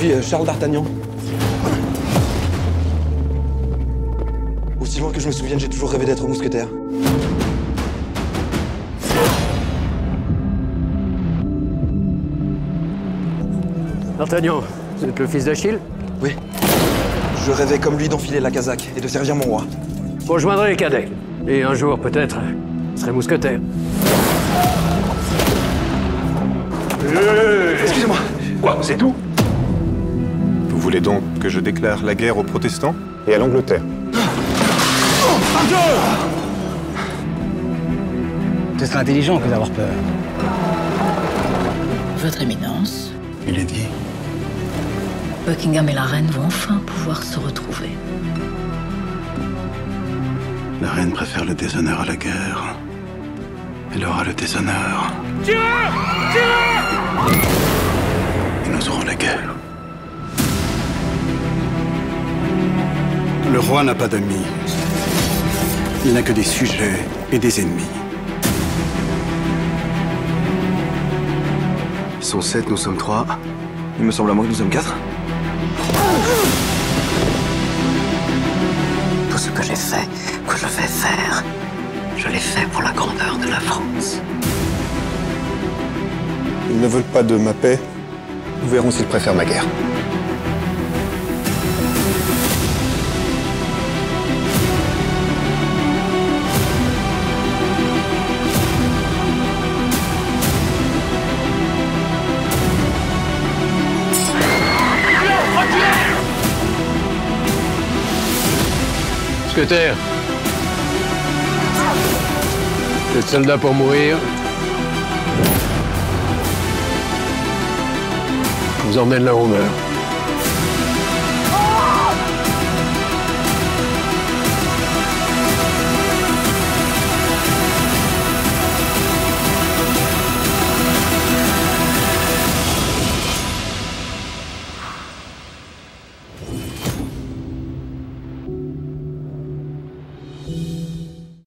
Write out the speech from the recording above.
suis euh, Charles d'Artagnan. Aussi loin que je me souvienne, j'ai toujours rêvé d'être mousquetaire. D'Artagnan, vous êtes le fils d'Achille? Oui. Je rêvais comme lui d'enfiler la casaque et de servir mon roi. Vous rejoindrez les cadets. Et un jour, peut-être, vous serez mousquetaire. Excusez-moi. Quoi C'est tout voulez donc que je déclare la guerre aux protestants et à l'Angleterre Ce serait intelligent que d'avoir peur. Votre Éminence, Il est dit. Buckingham et la reine vont enfin pouvoir se retrouver. La reine préfère le déshonneur à la guerre. Elle aura le déshonneur. Et nous aurons la guerre. Roi n'a pas d'amis. Il n'a que des sujets et des ennemis. Ils sont sept, nous sommes trois. Il me semble à moi que nous sommes quatre. Tout ce que j'ai fait, que je vais faire, je l'ai fait pour la grandeur de la France. Ils ne veulent pas de ma paix. Nous verrons s'ils préfèrent ma guerre. Mousquetaire. Vous êtes soldat pour mourir. Vous emmène là où on.